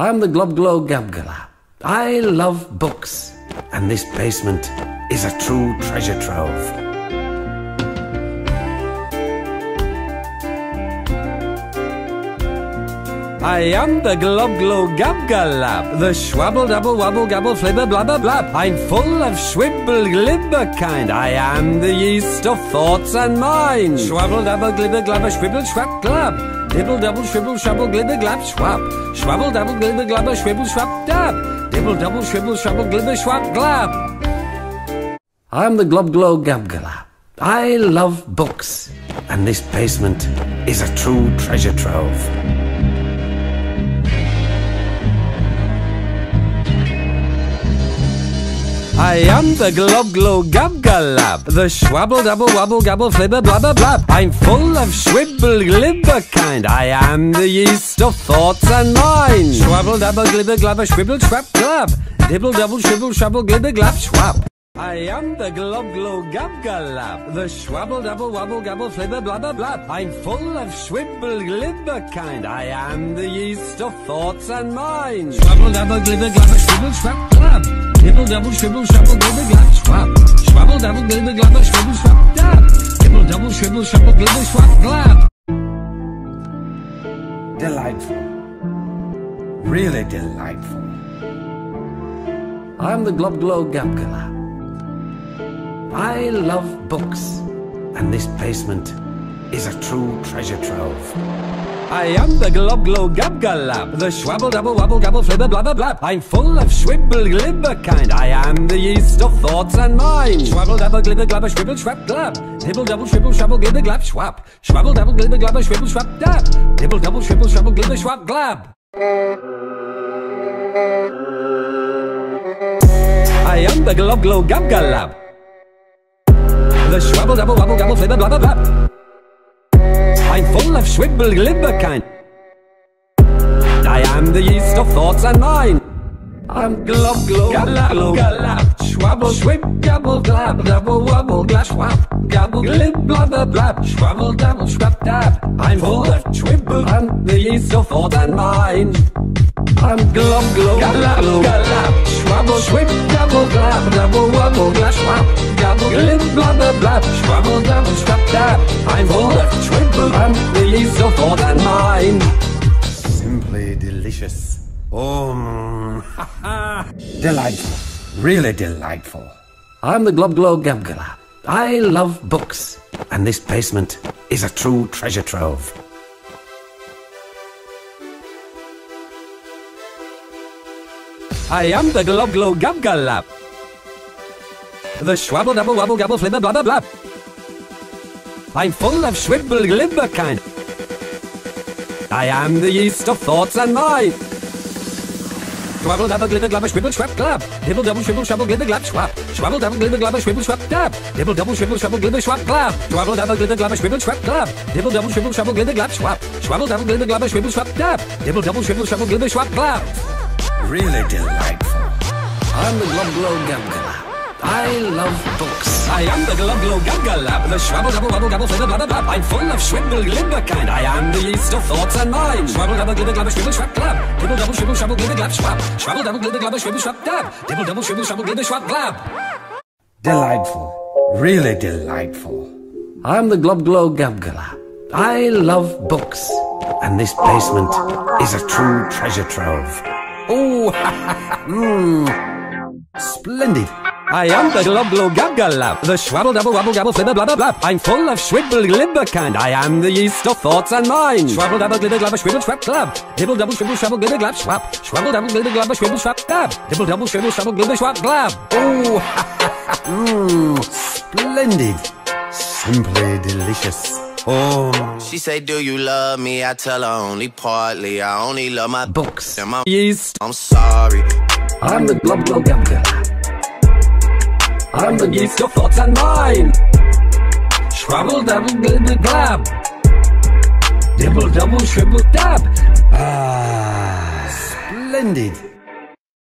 I'm the Glob Glow Gabgala. I love books, and this basement is a true treasure trove. I am the Glob Glow Gabgalab, the Schwabble Double Wobble Gabble Flibber Blabber Blab. I'm full of Schwibble Glibber kind. I am the yeast of thoughts and minds. Schwabble Double Glibber Glabber Schwibble Schwab Glab. Dibble double shrivel shrubble glibber glab schwab. Schwabble double glibber glabber shrivel schwab dab. Dibble double shrivel shrubble glibber schwab glab. I'm the Glob Glow Gabgala. I love books, and this basement is a true treasure trove. I am the glob glow gab galab, the schwabble double wobble gabble flibber blabber blab. I'm full of schwibble glibber kind. I am the yeast of thoughts and minds. Schwabble double glibber glabber schwibble schwab glab. Dibble double shibble shrubble glibber glab schwab. I am the glob glow gab galab, the schwabble double wobble gabble flibber blabber blab. I'm full of schwibble glibber kind. I am the yeast of thoughts and minds. Schwabble double glibber glabber schwibble schwab glab. Dibble double shrivel shuffle glibber glab swap. Schwabble double glibber glabber shrivel swap dab. Dibble double shrivel shuffle glibber swap glab. Delightful. Really delightful. I'm the Glob Glow Gabgala. I love books, and this basement is a true treasure trove. I am the Globglogabgalab, the schwabble double wobble gabble flibber blabber blab. I'm full of schwibble glibber kind. I am the yeast of thoughts and minds. Schwabble double glibber glabber schwibble schwab glab. Dibble double shwibble shrubble glibber glab schwab. Schwabble double glibber glabber schwibble schwab dab. Dibble double shwibble shrubble glibber schwab glab. I am the Globglogabgalab. The schwabble double wobble gabble flibber blabber blab. I'm full of schwibble glibber kind. I am the yeast of thoughts and mind. I'm glob glob galab galab schwabble schwib gabble glab. Double wobble glab schwab gabble glib blabber blab schwabble double schwab dab. I'm full of schwibble I'm the yeast of thought and mind I'm glob glob galab galab schwabble schwib gabble glab double wobble glab schwab gabble glib blabber blab schwabble double schwab dab I'm full of schwibble I'm the yeast of thought and mind Simply delicious. Oh, mm. delightful. Really delightful. I'm the Glob Glow Gabgala. I love books, and this basement is a true treasure trove. I am the Globglogabgalab. The schwabble double wobble gabble flibber blabber blab. I'm full of schwibble glibber kind. I am the yeast of thoughts and mind. Schwabble dabble glibber glabber schwibble schwab glab. Dibble double shwibble shrubble glibber glab schwab. Schwabble double glibber glabber schwibble schwab dab. Dibble double shwibble shrubble glibber schwab glab. Schwabble double glibber glabber schwibble schwab glab. Dibble double shwibble shrubble glibber glab schwab. Schwabble double glibber glabber schwibble schwab dab. Dibble double shwibble shrubble glibber schwab glab. Really delightful. I'm the Glob Glow Gabgala. I love books. I am the Globglogabgalab, the schwabble double wobble gabble flibber blabber blab. I'm full of schwibble glibber kind. I am the yeast of thoughts and minds. Schwabble double glibber glabber schwibble schwab glab. Dibble double shwibble shrubble glibber glab schwab. Schwabble double glibber glabber schwibble schwab dab. Dibble double shwibble shrubble glibber schwab glab. Delightful. Really delightful. I'm the Glob Glow Gabgala. I love books, and this basement is a true treasure trove. Oh, mmm, splendid. I am the Glob Glow the schwabble double wobble gabble flibber blabber blab. I'm full of schwibble glibber kind. I am the yeast of thoughts and minds. Schwabble double glibber glabber schwibble schwab glab. Dibble double shwibble shrubble glibber glab schwab. Schwabble double glibber glabber schwibble schwab dab. Dibble double shwibble shrubble glibber schwab glab. Oh, mmm, splendid. Simply delicious. Oh, She say, Do you love me? I tell her only partly. I only love my books. and my Yeast. I'm sorry. I'm the Glob Glow Gabgala. I'm the yeast of thoughts and mine. Schwabble double glibber glab. Dibble double shwibble dab. Ah, splendid.